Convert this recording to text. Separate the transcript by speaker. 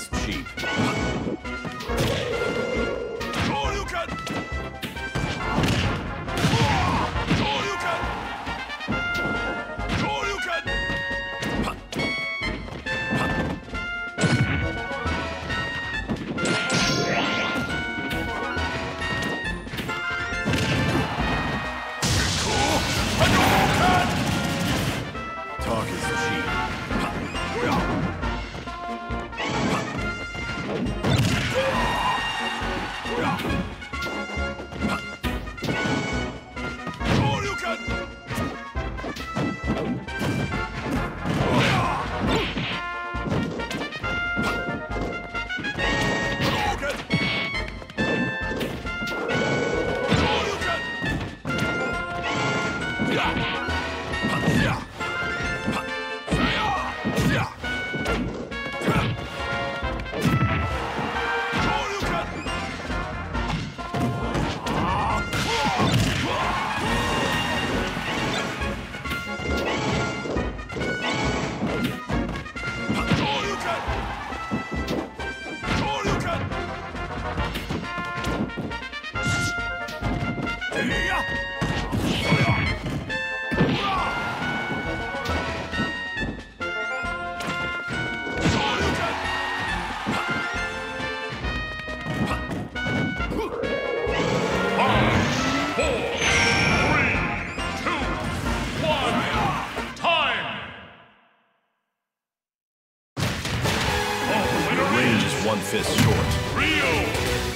Speaker 1: is cheap. Talk is cheap. あっ! One. Fist short.
Speaker 2: Rio